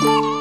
Thank you.